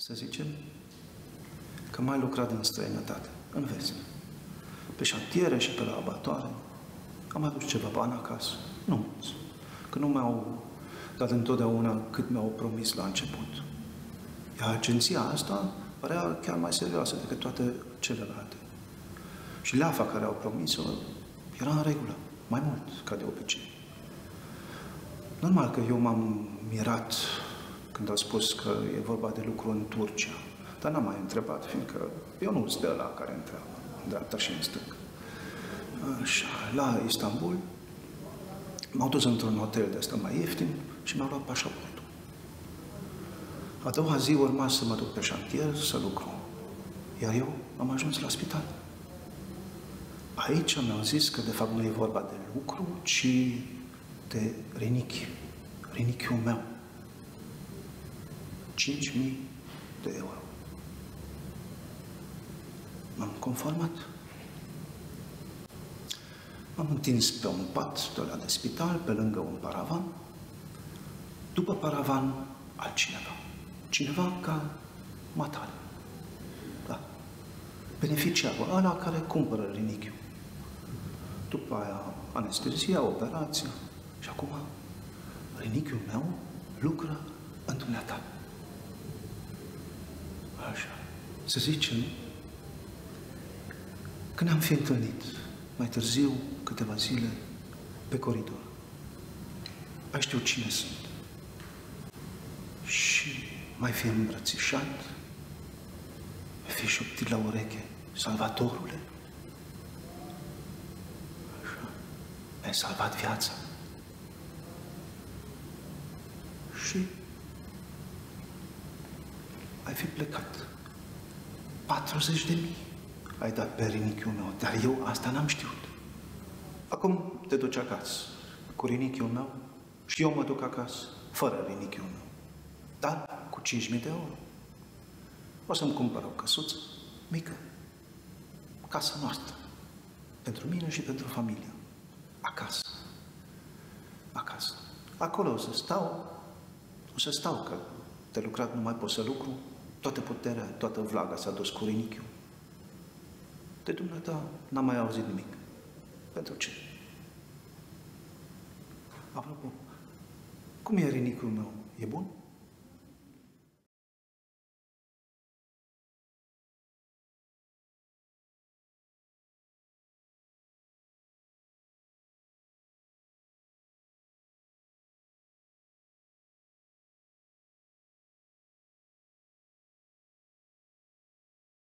să zicem, că mai lucrat în străinătate, în vest. Pe șantiere și pe la abatoare. Am adus ceva bani acasă. Nu mulți. Că nu mi-au dat întotdeauna cât mi-au promis la început. Iar agenția asta părea chiar mai serioasă decât toate celelalte. Și leafa care au promis-o era în regulă, mai mult ca de obicei. Normal că eu m-am mirat când au spus că e vorba de lucru în Turcia, dar n-am mai întrebat, fiindcă eu nu sunt de la care întreabă, în dreapta și în stânga. Așa, la Istanbul, m-au dus într-un hotel de asta mai ieftin și mi-au luat pașaportul. A doua zi urma să mă duc pe șantier să lucru. Iar eu am ajuns la spital. Aici mi-au zis că de fapt nu e vorba de lucru, ci de rinichi. Rinichiul meu. 5.000 de euro. M-am conformat. M-am întins pe un pat de la de spital, pe lângă un paravan. După paravan, altcineva. Cineva ca matale. Da. Beneficiarul ăla care cumpără rinichiul. După aia, anestezia, operația. Și acum, rinichiul meu lucră în dumneata. Așa. Să zicem, când am fi întâlnit mai târziu, câteva zile, pe coridor, ai știu cine sunt. Și mai fi îmbrățișat, mai fi șoptit la ureche, Salvatorule, așa, mi-ai salvat viața. Și ai fi plecat. 40 de mii ai dat pe rinichiul meu, dar eu asta n-am știut. Acum te duci acasă cu rinichiul meu și eu mă duc acasă fără rinichiul meu. Dar cu 5.000 de euro o să-mi cumpăr o căsuță mică, casa noastră, pentru mine și pentru familie, acasă. Acasă. Acolo o să stau, o să stau, că de lucrat nu mai pot să lucru, toată puterea, toată vlaga s-a dus cu rinichiul. De dumneata n-am mai auzit nimic. Pentru ce? Apropo, cum e rinichiul meu? E bun?